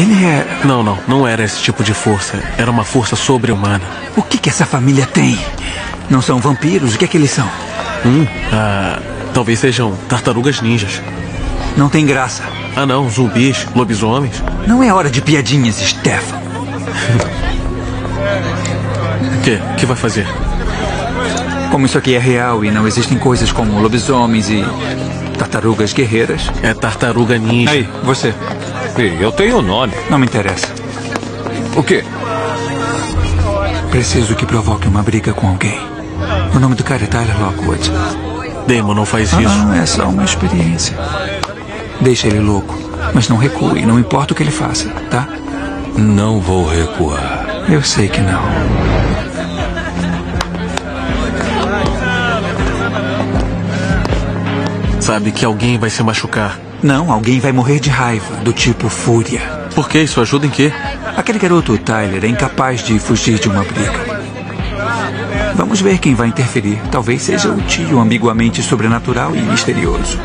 Ele é. Não, não. Não era esse tipo de força. Era uma força sobre-humana. O que, que essa família tem? Não são vampiros? O que é que eles são? Hum, ah, talvez sejam tartarugas ninjas. Não tem graça. Ah, não. Zumbis, lobisomens. Não é hora de piadinhas, Stefan. O quê? O que vai fazer? Como isso aqui é real e não existem coisas como lobisomens e tartarugas guerreiras. É tartaruga ninja. Aí, você. Ei, eu tenho o nome. Não me interessa. O quê? Preciso que provoque uma briga com alguém. O nome do cara é Tyler Lockwood. Damon, não faz Ah, isso. não, é só uma experiência. Deixa ele louco. Mas não recue, não importa o que ele faça, tá? Não vou recuar. Eu sei que não. Sabe que alguém vai se machucar. Não, alguém vai morrer de raiva, do tipo fúria. Por que? Isso ajuda em quê? Aquele garoto, Tyler, é incapaz de fugir de uma briga. Vamos ver quem vai interferir. Talvez seja o tio ambiguamente sobrenatural e misterioso.